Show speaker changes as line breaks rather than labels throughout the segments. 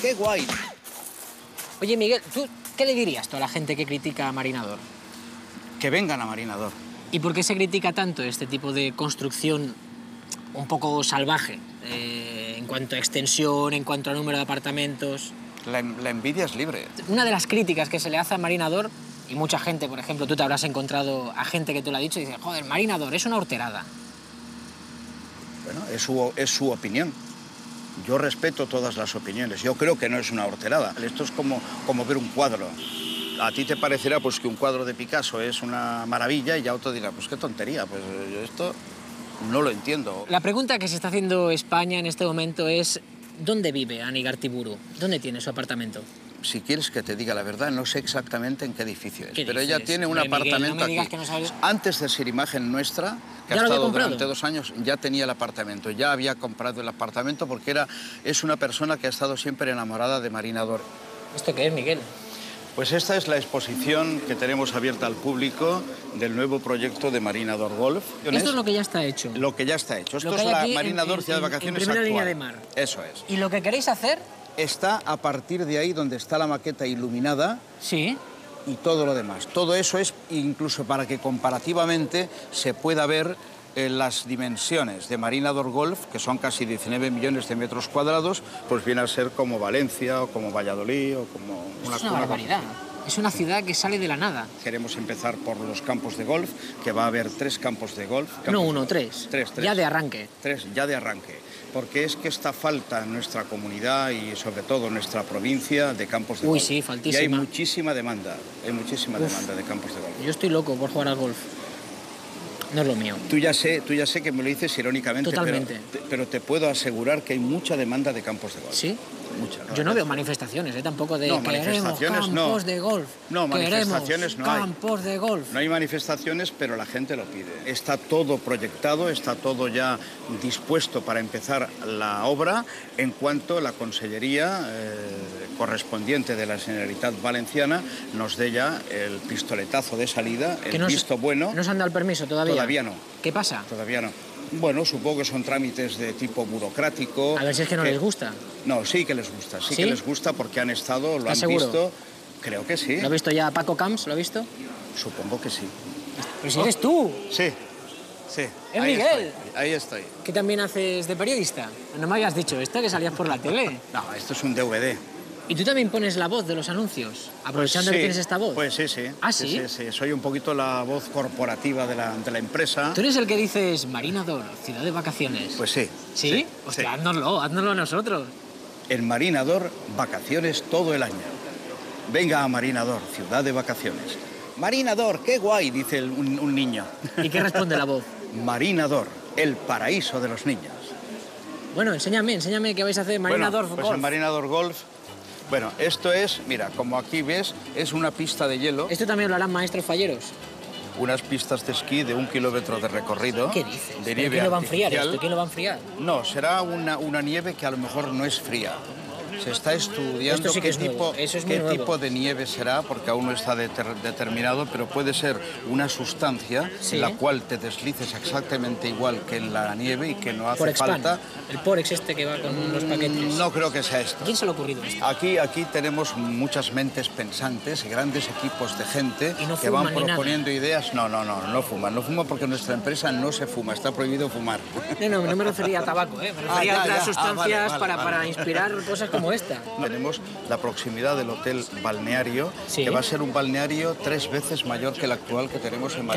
¡Qué guay!
Oye, Miguel, ¿tú qué le dirías tú a la gente que critica a Marinador?
Que vengan a Marinador.
¿Y por qué se critica tanto este tipo de construcción un poco salvaje eh, en cuanto a extensión, en cuanto a número de apartamentos?
La, la envidia es libre.
Una de las críticas que se le hace a Marinador, y mucha gente, por ejemplo, tú te habrás encontrado a gente que te lo ha dicho y dice, joder, Marinador, es una horterada.
Bueno, es su, es su opinión. Yo respeto todas las opiniones. Yo creo que no es una horterada. Esto es como, como ver un cuadro. A ti te parecerá pues, que un cuadro de Picasso es una maravilla y ya otro dirá, pues qué tontería, pues esto no lo entiendo.
La pregunta que se está haciendo España en este momento es, ¿dónde vive Ani Gartiburu? ¿Dónde tiene su apartamento?
Si quieres que te diga la verdad, no sé exactamente en qué edificio es.
¿Qué
pero ella tiene un
Miguel,
apartamento
no me digas
aquí.
que no sabes.
Antes de ser imagen nuestra, que
¿Ya
ha estado durante dos años, ya tenía el apartamento. Ya había comprado el apartamento porque era, es una persona que ha estado siempre enamorada de Marinador.
¿Esto qué es, Miguel?
Pues esta es la exposición que tenemos abierta al público del nuevo proyecto de Marinador Golf.
Esto es lo que ya está hecho.
Lo que ya está hecho. Esto es la Marinador Ciudad de
en- en
Vacaciones
primera
actual.
línea de mar.
Eso es.
¿Y lo que queréis hacer?
Está a partir de ahí donde está la maqueta iluminada
Sí.
y todo lo demás. Todo eso es incluso para que comparativamente se pueda ver eh, las dimensiones de Marinador Golf, que son casi 19 millones de metros cuadrados, pues viene a ser como Valencia o como Valladolid o como
Esto es una barbaridad. Es una ciudad que sale de la nada.
Queremos empezar por los campos de golf, que va a haber tres campos de golf.
No uno, tres.
Tres, tres.
Ya de arranque.
Tres, ya de arranque. Porque es que esta falta en nuestra comunidad y sobre todo en nuestra provincia de campos de
Uy,
golf.
sí,
Y hay
faltísima.
muchísima demanda, hay muchísima demanda de campos de golf.
Yo estoy loco por jugar al golf. No es lo mío.
Tú ya sé, tú ya sé que me lo dices irónicamente, pero-
Totalmente.
te- Pero, te puedo asegurar que hay mucha demanda de campos de golf.
¿Sí?
Mucha.
Yo no veo manifestaciones, ¿eh? tampoco de
No,
queremos
no.
campos de golf.
No, manifestaciones no hay.
campos de golf.
No hay manifestaciones, pero la gente lo pide. Está todo proyectado, está todo ya dispuesto para empezar la obra en cuanto la Consellería eh, correspondiente de la Generalitat Valenciana nos dé ya el pistoletazo de salida, el visto bueno.
¿No se han dado el permiso todavía?
Todavía no.
¿Qué pasa?
Todavía no. Bueno, supongo que son trámites de tipo burocrático.
A ver si es que no les gusta.
No, sí que les gusta, sí,
¿Sí?
que les gusta porque han estado, lo han visto. Creo que sí.
¿Lo ha visto ya Paco Camps? ¿Lo ha visto?
Supongo que sí.
Pero si eres tú,
Sí, sí.
¡Es
ahí
Miguel!
estoy, ahí estoy.
que también haces de periodista. No me habías dicho esto, que salías por la tele.
No, esto es un DVD.
Y tú también pones la voz de los anuncios, aprovechando
Sí,
que tienes esta voz.
Pues sí, sí.
¿Ah, sí?
sí, sí. Soy un poquito la voz corporativa de la, de la empresa.
Tú eres el que dices Marinador, ciudad de vacaciones.
Pues sí.
¿Sí? Hostia, háznoslo, háznoslo a nosotros.
En Marinador, vacaciones todo el año. Venga a Marinador, ciudad de vacaciones. Marinador, qué guay, dice el- un, un niño.
¿Y qué responde la voz?
Marinador, el paraíso de los niños.
Bueno, enséñame, enséñame qué vais a hacer, Marinador
bueno, pues
Golf.
en Marinador Golf. Bueno, esto es, mira, como aquí ves, es una pista de hielo,
Esto también lo harán maestros falleros.
unas pistas de esquí de un kilómetro de recorrido.
¿Qué dices?
De
¿Pero
nieve
¿Quién lo va a enfriar esto? ¿Quién lo va a enfriar?
No, será una, una nieve que a lo mejor no es fría. Se está estudiando
sí
qué,
es
tipo,
eso es muy
qué tipo de nieve será, porque aún no está deter- determinado, pero puede ser una sustancia
Sí.
la cual te deslices exactamente igual que en la nieve y que no hace
Porex Pan.
falta.
El Porex este que va con los paquetes.
No creo que sea esto.
¿A quién se le ha ocurrido esto?
Aquí, aquí tenemos muchas mentes pensantes, grandes equipos de gente
no
que van proponiendo ideas. No, no, no, no fuman. No fuman porque nuestra empresa no se fuma, está prohibido fumar.
No, no, no me refería a tabaco, ¿eh? me refería
Ah, ya,
a otras
ya. Ah,
sustancias
vale, vale,
para,
vale.
para inspirar cosas como esta.
Tenemos la proximidad del hotel balneario,
Sí.
que va a ser un balneario tres veces mayor que el actual que tenemos en.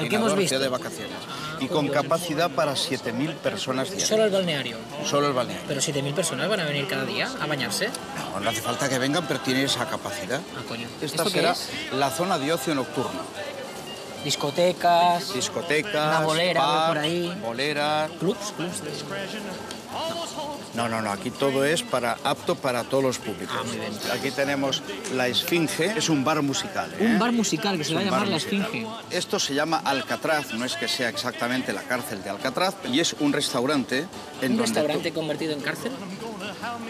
Ciudad de Vacaciones. Y con capacidad para 7.000 personas diarias.
Solo el balneario.
Solo el balneario.
Pero 7.000 personas van a venir cada día a bañarse.
No, no hace falta que vengan, pero tiene esa capacidad.
Ah, coño.
Esta
¿Esto qué
será
es?
la zona de ocio nocturno.
Discotecas,
Discotecas,
Una bolera, veo por ahí.
boleras.
clubs, clubs.
No, no, no, aquí todo es para, apto para todos los públicos.
Ah, muy bien.
Aquí tenemos la Esfinge, es un bar musical. ¿eh?
Un bar musical que se va a llamar La. Esfinge.
Esto se llama Alcatraz, no es que sea exactamente la cárcel de Alcatraz, y es un restaurante en
¿Un
donde
restaurante convertido en cárcel?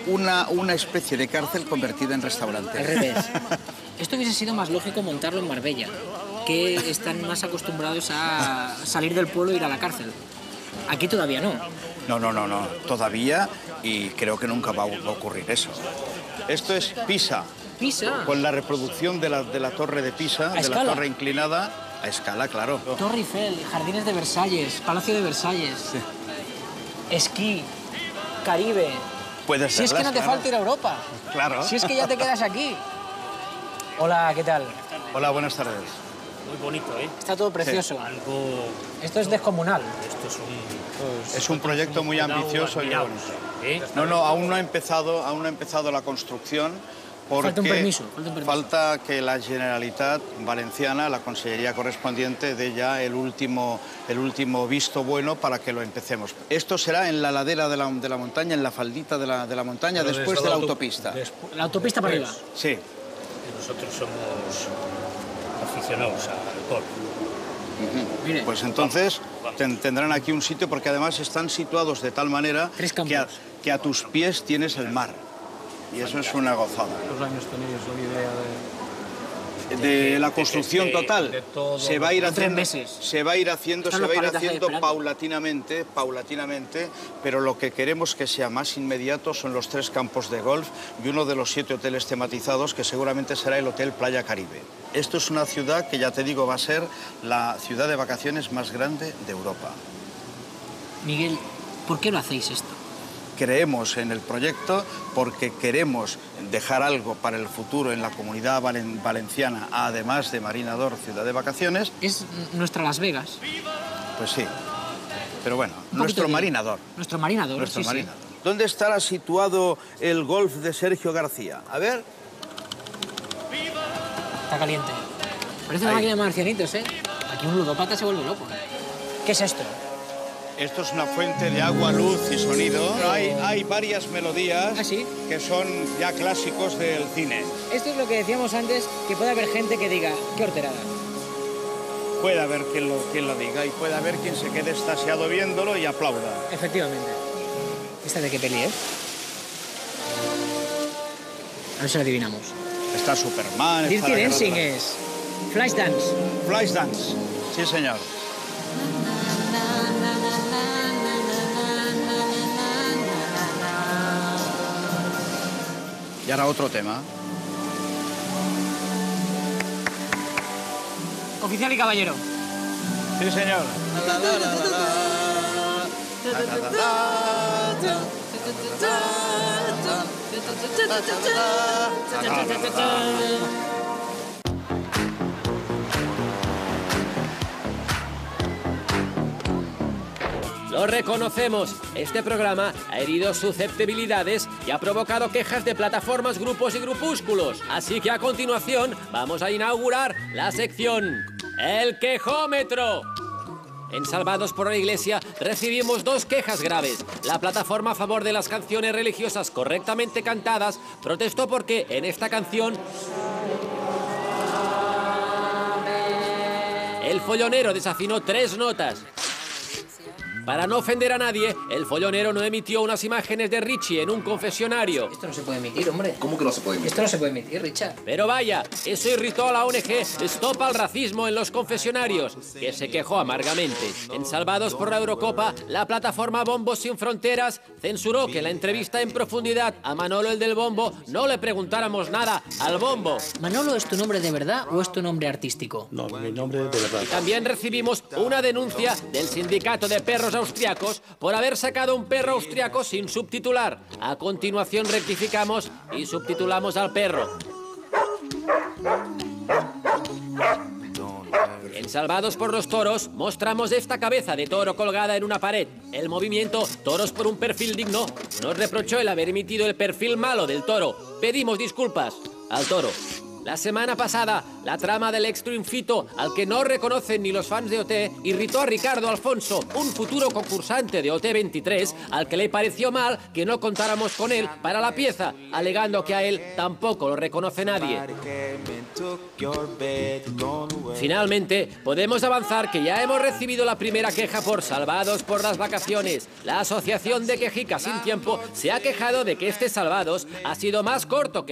una, una especie de cárcel convertida en restaurante.
Al revés. Esto hubiese sido más lógico montarlo en Marbella, que están más acostumbrados a salir del pueblo e ir a la cárcel. Aquí todavía no.
No, no, no, no, todavía y creo que nunca va a ocurrir eso. Esto es Pisa,
Pisa.
con la reproducción de la, de la torre de Pisa, de la torre inclinada, a escala, claro.
Torre Eiffel, Jardines de Versalles, Palacio de Versalles. Esquí, Caribe.
Puede
Si es que no te
claro.
falta ir a Europa.
Claro.
Si es que ya te quedas aquí. Hola, ¿qué tal?
Hola, buenas tardes.
Muy bonito, ¿eh?
Está todo precioso.
Algo...
Esto es descomunal.
Esto es un...
Es un proyecto muy ambicioso y bonito.
¿eh?
No, no, aún no ha empezado, aún no ha empezado la construcción. Porque
Falta un permiso, falta un permiso.
falta que la Generalitat Valenciana, la consellería correspondiente, dé ya el último, el último visto bueno para que lo empecemos. Esto será en la ladera de la, de la montaña, en la faldita de la, de la montaña,
Pero
después de la
auto-
autopista.
La autopista para arriba.
después,
Sí,
Nosotros somos aficionados al golf.
Mire,
pues entonces ten- tendrán aquí un sitio porque además están situados de tal manera que a,
campos.
que a tus pies tienes el mar. Y eso es una gozada.
¿Cuántos años tenéis la idea de...?
De la construcción
de-
total.
de todo.
Se va a ir
En tres
haciendo
meses.
se va a ir haciendo se va a ir haciendo paulatinamente paulatinamente pero lo que queremos que sea más inmediato son los tres campos de golf y uno de los siete hoteles tematizados que seguramente será el hotel Playa Caribe. Esto es una ciudad que ya te digo va a ser la ciudad de vacaciones más grande de Europa.
Miguel, ¿por qué no hacéis esto?
Creemos en el proyecto porque queremos dejar algo para el futuro en la comunidad valen- valenciana además de Marinador ciudad de vacaciones
Es nuestra Las Vegas.
Pues sí. Pero bueno, nuestro marinador.
Nuestro marinador,
Nuestro
sí, sí.
marinador. ¿Dónde estará situado el golf de Sergio García? A ver.
Está caliente. Parece una
Ahí.
máquina de marcianitos, ¿eh? Aquí un ludopata se vuelve loco. ¿Qué es esto?
Esto es una fuente de agua, luz y sonido. Hay, hay varias melodías
¿Ah, sí?
que son ya clásicos del cine.
Esto es lo que decíamos antes, que puede haber gente que diga, qué horterada.
Puede haber quien lo, quien lo diga y puede haber quien se quede estasiado viéndolo y aplauda.
Efectivamente. ¿Esta de qué peli es? A ver si lo adivinamos.
Está Superman.
Dirty Dancing es Flashdance.
la- Flashdance. Sí, señor. Y ahora otro tema.
Oficial y caballero.
Sí, señor.
Lo reconocemos, este programa ha herido susceptibilidades y ha provocado quejas de plataformas, grupos y grupúsculos. Así que a continuación vamos a inaugurar la sección El Quejómetro. En Salvados por la Iglesia recibimos dos quejas graves. La plataforma a favor de las canciones religiosas correctamente cantadas protestó porque en esta canción el follonero desafinó tres notas. Para no ofender a nadie, el follonero no emitió unas imágenes de Richie en un confesionario.
Esto no se puede emitir, hombre.
¿Cómo que no se puede emitir?
Esto no se puede emitir, Richard.
Pero vaya, eso irritó a la ONG Stop al Racismo en los confesionarios, que se quejó amargamente. En Salvados por la Eurocopa, la plataforma Bombos Sin Fronteras censuró que en la entrevista en profundidad a Manolo el del Bombo no le preguntáramos nada al Bombo.
¿Manolo es tu nombre de verdad o es tu nombre artístico?
No, mi nombre de verdad.
También recibimos una denuncia del sindicato de perros austriacos por haber sacado un perro austriaco sin subtitular. A continuación rectificamos y subtitulamos al perro. En Salvados por los Toros mostramos esta cabeza de toro colgada en una pared. El movimiento Toros por un perfil digno nos reprochó el haber emitido el perfil malo del toro. Pedimos disculpas al toro. La semana pasada, la trama del ex triunfito, al que no reconocen ni los fans de OT, irritó a Ricardo Alfonso, un futuro concursante de OT 23, al que le pareció mal que no contáramos con él para la pieza, alegando que a él tampoco lo reconoce nadie. Finalmente, podemos avanzar que ya hemos recibido la primera queja por Salvados por las vacaciones. La Asociación de Quejicas sin Tiempo se ha quejado de que este Salvados ha sido más corto que